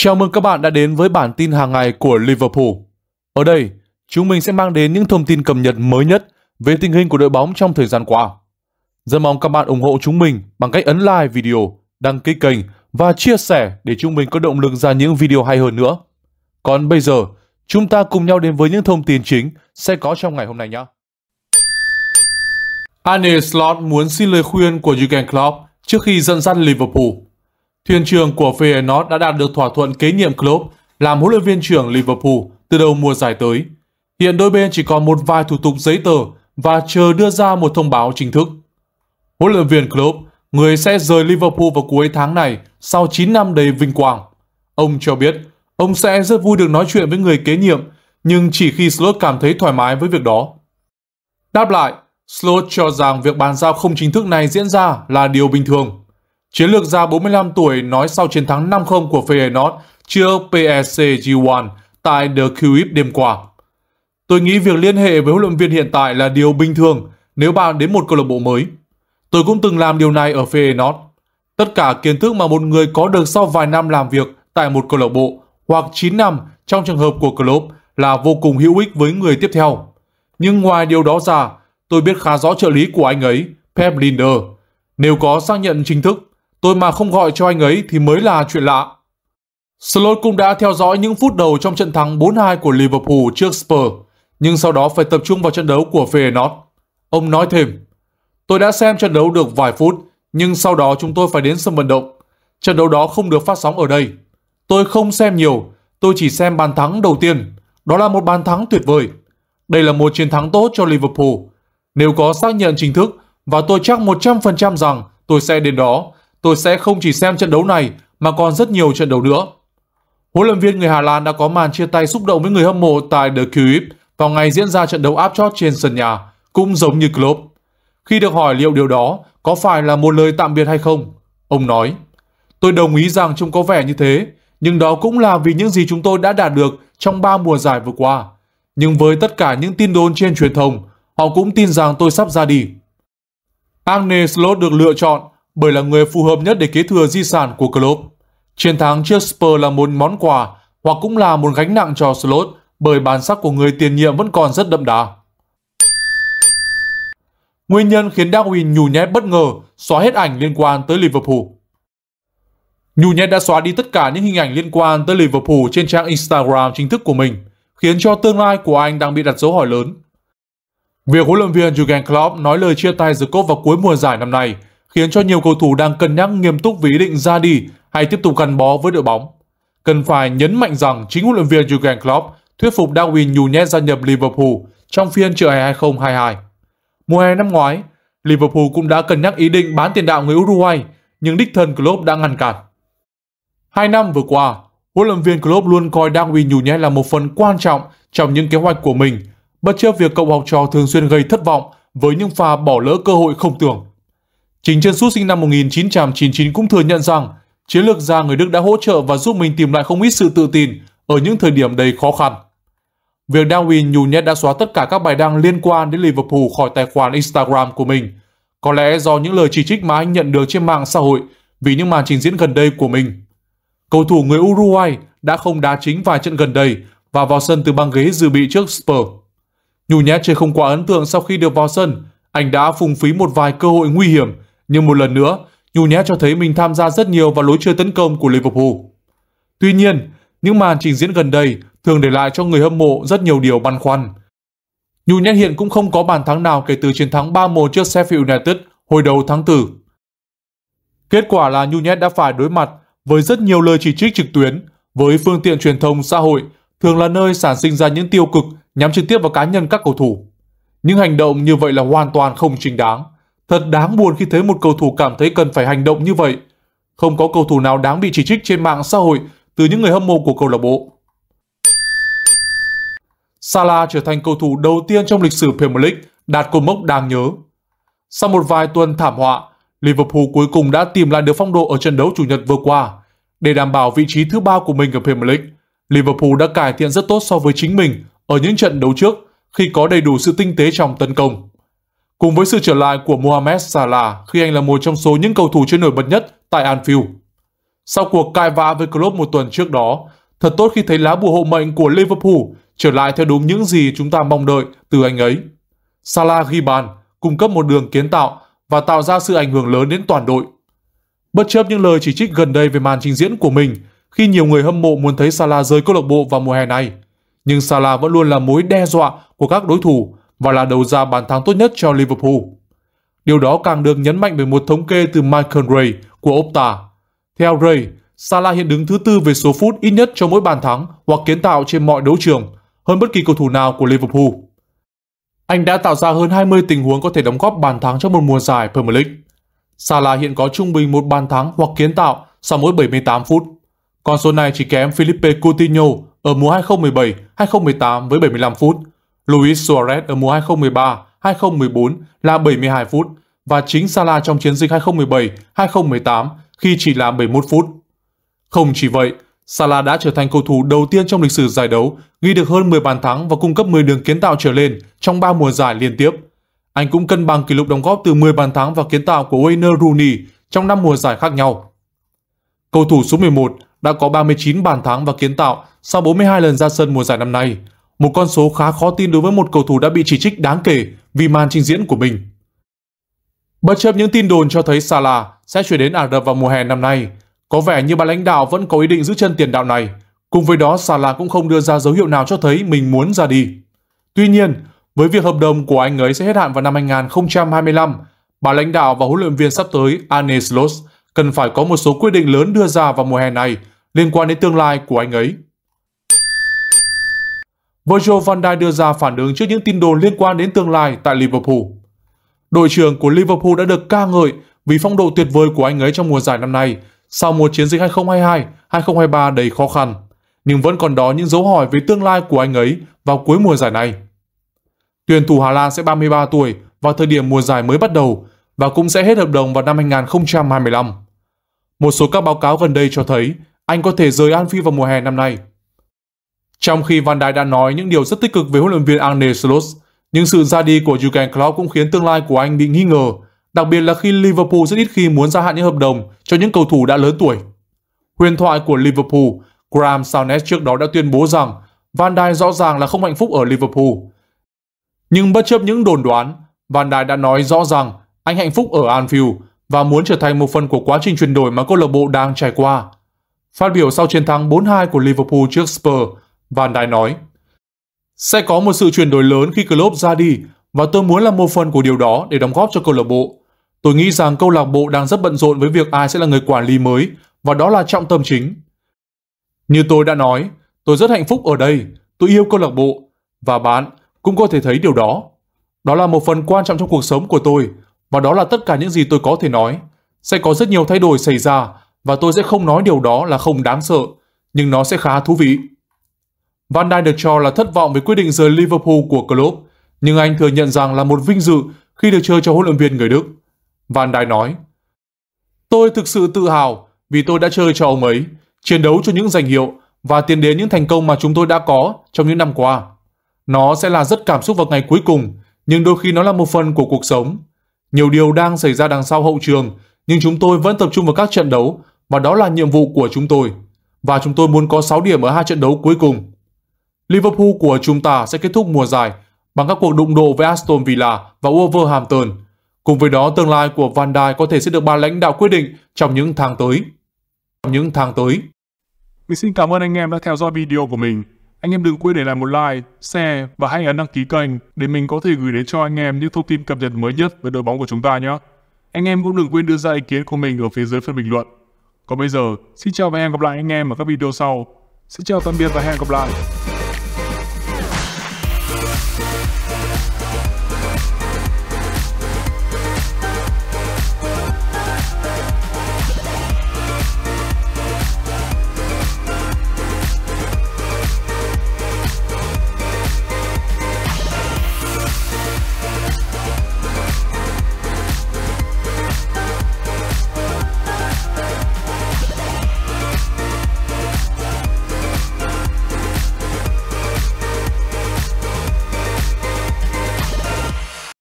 Chào mừng các bạn đã đến với bản tin hàng ngày của Liverpool. Ở đây, chúng mình sẽ mang đến những thông tin cập nhật mới nhất về tình hình của đội bóng trong thời gian qua. Rất mong các bạn ủng hộ chúng mình bằng cách ấn like video, đăng ký kênh và chia sẻ để chúng mình có động lực ra những video hay hơn nữa. Còn bây giờ, chúng ta cùng nhau đến với những thông tin chính sẽ có trong ngày hôm nay nhé. Arne Slot muốn xin lời khuyên của Jurgen Klopp trước khi dẫn dắt Liverpool. Thuyền trưởng của Feyenoord đã đạt được thỏa thuận kế nhiệm Klopp làm huấn luyện viên trưởng Liverpool từ đầu mùa giải tới. Hiện đôi bên chỉ còn một vài thủ tục giấy tờ và chờ đưa ra một thông báo chính thức. Huấn luyện viên Klopp, người sẽ rời Liverpool vào cuối tháng này sau 9 năm đầy vinh quang. Ông cho biết, ông sẽ rất vui được nói chuyện với người kế nhiệm, nhưng chỉ khi Slot cảm thấy thoải mái với việc đó. Đáp lại, Slot cho rằng việc bàn giao không chính thức này diễn ra là điều bình thường. Chiến lược gia 45 tuổi nói sau chiến thắng 5-0 của Feyenoord trước PSG G1 tại The Cube đêm qua. Tôi nghĩ việc liên hệ với huấn luyện viên hiện tại là điều bình thường nếu bạn đến một câu lạc bộ mới. Tôi cũng từng làm điều này ở Feyenoord. Tất cả kiến thức mà một người có được sau vài năm làm việc tại một câu lạc bộ hoặc 9 năm trong trường hợp của Klopp là vô cùng hữu ích với người tiếp theo. Nhưng ngoài điều đó ra, tôi biết khá rõ trợ lý của anh ấy, Pep Linder. Nếu có xác nhận chính thức, tôi mà không gọi cho anh ấy thì mới là chuyện lạ. Slot cũng đã theo dõi những phút đầu trong trận thắng 4-2 của Liverpool trước Spurs, nhưng sau đó phải tập trung vào trận đấu của Feyenoord. Ông nói thêm, tôi đã xem trận đấu được vài phút, nhưng sau đó chúng tôi phải đến sân vận động. Trận đấu đó không được phát sóng ở đây. Tôi không xem nhiều, tôi chỉ xem bàn thắng đầu tiên. Đó là một bàn thắng tuyệt vời. Đây là một chiến thắng tốt cho Liverpool. Nếu có xác nhận chính thức, và tôi chắc 100% rằng tôi sẽ đến đó, tôi sẽ không chỉ xem trận đấu này mà còn rất nhiều trận đấu nữa. Huấn luyện viên người Hà Lan đã có màn chia tay xúc động với người hâm mộ tại The Cube vào ngày diễn ra trận đấu áp chót trên sân nhà, cũng giống như Klopp. Khi được hỏi liệu điều đó có phải là một lời tạm biệt hay không, ông nói, tôi đồng ý rằng trông có vẻ như thế, nhưng đó cũng là vì những gì chúng tôi đã đạt được trong ba mùa giải vừa qua. Nhưng với tất cả những tin đồn trên truyền thông, họ cũng tin rằng tôi sắp ra đi. Agnes Slot được lựa chọn bởi là người phù hợp nhất để kế thừa di sản của Klopp. Chiến thắng trước Spurs là một món quà hoặc cũng là một gánh nặng cho Slot bởi bản sắc của người tiền nhiệm vẫn còn rất đậm đà. Nguyên nhân khiến Darwin nhù nhét bất ngờ xóa hết ảnh liên quan tới Liverpool. Nhù nhét đã xóa đi tất cả những hình ảnh liên quan tới Liverpool trên trang Instagram chính thức của mình, khiến cho tương lai của anh đang bị đặt dấu hỏi lớn. Việc huấn luyện viên Jurgen Klopp nói lời chia tay The vào cuối mùa giải năm nay khiến cho nhiều cầu thủ đang cân nhắc nghiêm túc về ý định ra đi hay tiếp tục gắn bó với đội bóng. Cần phải nhấn mạnh rằng chính huấn luyện viên Jurgen Klopp thuyết phục Darwin Nunez gia nhập Liverpool trong phiên chợ hè 2022. Mùa hè năm ngoái, Liverpool cũng đã cân nhắc ý định bán tiền đạo người Uruguay, nhưng đích thân Klopp đã ngăn cản. Hai năm vừa qua, huấn luyện viên Klopp luôn coi Darwin Nunez là một phần quan trọng trong những kế hoạch của mình, bất chấp việc cậu học trò thường xuyên gây thất vọng với những pha bỏ lỡ cơ hội không tưởng. Chính Chân Sút sinh năm 1999 cũng thừa nhận rằng chiến lược gia người Đức đã hỗ trợ và giúp mình tìm lại không ít sự tự tin ở những thời điểm đầy khó khăn. Việc Darwin nhét đã xóa tất cả các bài đăng liên quan đến Liverpool khỏi tài khoản Instagram của mình, có lẽ do những lời chỉ trích mà anh nhận được trên mạng xã hội vì những màn trình diễn gần đây của mình. Cầu thủ người Uruguay đã không đá chính vài trận gần đây và vào sân từ băng ghế dự bị trước Spurs. Nunez chơi không quá ấn tượng sau khi được vào sân, anh đã phung phí một vài cơ hội nguy hiểm nhưng một lần nữa, Nunez cho thấy mình tham gia rất nhiều vào lối chơi tấn công của Liverpool. Tuy nhiên, những màn trình diễn gần đây thường để lại cho người hâm mộ rất nhiều điều băn khoăn. Nunez hiện cũng không có bàn thắng nào kể từ chiến thắng 3-1 trước Sheffield United hồi đầu tháng 4. Kết quả là Nunez đã phải đối mặt với rất nhiều lời chỉ trích trực tuyến với phương tiện truyền thông xã hội thường là nơi sản sinh ra những tiêu cực nhắm trực tiếp vào cá nhân các cầu thủ. Những hành động như vậy là hoàn toàn không chính đáng Thật đáng buồn khi thấy một cầu thủ cảm thấy cần phải hành động như vậy. Không có cầu thủ nào đáng bị chỉ trích trên mạng xã hội từ những người hâm mộ của câu lạc bộ. Salah trở thành cầu thủ đầu tiên trong lịch sử Premier League đạt cột mốc đáng nhớ. Sau một vài tuần thảm họa, Liverpool cuối cùng đã tìm lại được phong độ ở trận đấu chủ nhật vừa qua. Để đảm bảo vị trí thứ ba của mình ở Premier League, Liverpool đã cải thiện rất tốt so với chính mình ở những trận đấu trước khi có đầy đủ sự tinh tế trong tấn công. Cùng với sự trở lại của Mohamed Salah khi anh là một trong số những cầu thủ chơi nổi bật nhất tại Anfield. Sau cuộc cãi vã với Klopp một tuần trước đó, thật tốt khi thấy lá bùa hộ mệnh của Liverpool trở lại theo đúng những gì chúng ta mong đợi từ anh ấy. Salah ghi bàn, cung cấp một đường kiến tạo và tạo ra sự ảnh hưởng lớn đến toàn đội. Bất chấp những lời chỉ trích gần đây về màn trình diễn của mình, khi nhiều người hâm mộ muốn thấy Salah rời câu lạc bộ vào mùa hè này, nhưng Salah vẫn luôn là mối đe dọa của các đối thủ và là đầu ra bàn thắng tốt nhất cho Liverpool. Điều đó càng được nhấn mạnh bởi một thống kê từ Michael Ray của Opta. Theo Ray, Salah hiện đứng thứ tư về số phút ít nhất cho mỗi bàn thắng hoặc kiến tạo trên mọi đấu trường, hơn bất kỳ cầu thủ nào của Liverpool. Anh đã tạo ra hơn 20 tình huống có thể đóng góp bàn thắng trong một mùa giải Premier League. Salah hiện có trung bình một bàn thắng hoặc kiến tạo sau mỗi 78 phút. Con số này chỉ kém Felipe Coutinho ở mùa 2017-2018 với 75 phút, Luis Suarez ở mùa 2013-2014 là 72 phút và chính Salah trong chiến dịch 2017-2018 khi chỉ là 71 phút. Không chỉ vậy, Salah đã trở thành cầu thủ đầu tiên trong lịch sử giải đấu ghi được hơn 10 bàn thắng và cung cấp 10 đường kiến tạo trở lên trong 3 mùa giải liên tiếp. Anh cũng cân bằng kỷ lục đóng góp từ 10 bàn thắng và kiến tạo của Wayne Rooney trong 5 mùa giải khác nhau. Cầu thủ số 11 đã có 39 bàn thắng và kiến tạo sau 42 lần ra sân mùa giải năm nay, một con số khá khó tin đối với một cầu thủ đã bị chỉ trích đáng kể vì màn trình diễn của mình. Bất chấp những tin đồn cho thấy Salah sẽ chuyển đến Ả Rập vào mùa hè năm nay, có vẻ như ban lãnh đạo vẫn có ý định giữ chân tiền đạo này. Cùng với đó, Salah cũng không đưa ra dấu hiệu nào cho thấy mình muốn ra đi. Tuy nhiên, với việc hợp đồng của anh ấy sẽ hết hạn vào năm 2025, bà lãnh đạo và huấn luyện viên sắp tới Arne Slot cần phải có một số quyết định lớn đưa ra vào mùa hè này liên quan đến tương lai của anh ấy. Virgil van Dijk đưa ra phản ứng trước những tin đồn liên quan đến tương lai tại Liverpool. Đội trưởng của Liverpool đã được ca ngợi vì phong độ tuyệt vời của anh ấy trong mùa giải năm nay sau một chiến dịch 2022-2023 đầy khó khăn, nhưng vẫn còn đó những dấu hỏi về tương lai của anh ấy vào cuối mùa giải này. Tuyển thủ Hà Lan sẽ 33 tuổi vào thời điểm mùa giải mới bắt đầu và cũng sẽ hết hợp đồng vào năm 2025. Một số các báo cáo gần đây cho thấy anh có thể rời Anfield vào mùa hè năm nay. Trong khi Van Dijk đã nói những điều rất tích cực về huấn luyện viên Arne Slot, nhưng sự ra đi của Jurgen Klopp cũng khiến tương lai của anh bị nghi ngờ, đặc biệt là khi Liverpool rất ít khi muốn gia hạn những hợp đồng cho những cầu thủ đã lớn tuổi. Huyền thoại của Liverpool, Graham Souness trước đó đã tuyên bố rằng Van Dijk rõ ràng là không hạnh phúc ở Liverpool. Nhưng bất chấp những đồn đoán, Van Dijk đã nói rõ rằng anh hạnh phúc ở Anfield và muốn trở thành một phần của quá trình chuyển đổi mà câu lạc bộ đang trải qua. Phát biểu sau chiến thắng 4-2 của Liverpool trước Spurs, Van Dijk nói Sẽ có một sự chuyển đổi lớn khi Klopp ra đi và tôi muốn là một phần của điều đó để đóng góp cho câu lạc bộ. Tôi nghĩ rằng câu lạc bộ đang rất bận rộn với việc ai sẽ là người quản lý mới và đó là trọng tâm chính. Như tôi đã nói, tôi rất hạnh phúc ở đây, tôi yêu câu lạc bộ và bạn cũng có thể thấy điều đó. Đó là một phần quan trọng trong cuộc sống của tôi và đó là tất cả những gì tôi có thể nói. Sẽ có rất nhiều thay đổi xảy ra và tôi sẽ không nói điều đó là không đáng sợ, nhưng nó sẽ khá thú vị. Van Dijk được cho là thất vọng với quyết định rời Liverpool của Klopp, nhưng anh thừa nhận rằng là một vinh dự khi được chơi cho huấn luyện viên người Đức. Van Dijk nói, Tôi thực sự tự hào vì tôi đã chơi cho ông ấy, chiến đấu cho những danh hiệu và tiến đến những thành công mà chúng tôi đã có trong những năm qua. Nó sẽ là rất cảm xúc vào ngày cuối cùng, nhưng đôi khi nó là một phần của cuộc sống. Nhiều điều đang xảy ra đằng sau hậu trường, nhưng chúng tôi vẫn tập trung vào các trận đấu và đó là nhiệm vụ của chúng tôi. Và chúng tôi muốn có 6 điểm ở hai trận đấu cuối cùng. Liverpool của chúng ta sẽ kết thúc mùa giải bằng các cuộc đụng độ với Aston Villa và Wolverhampton. Cùng với đó, tương lai của Van Dijk có thể sẽ được ban lãnh đạo quyết định trong những tháng tới. Trong những tháng tới. Mình xin cảm ơn anh em đã theo dõi video của mình. Anh em đừng quên để lại một like, share và hãy ấn đăng ký kênh để mình có thể gửi đến cho anh em những thông tin cập nhật mới nhất về đội bóng của chúng ta nhé. Anh em cũng đừng quên đưa ra ý kiến của mình ở phía dưới phần bình luận. Còn bây giờ, xin chào và hẹn gặp lại anh em ở các video sau. Xin chào tạm biệt và hẹn gặp lại. Bye.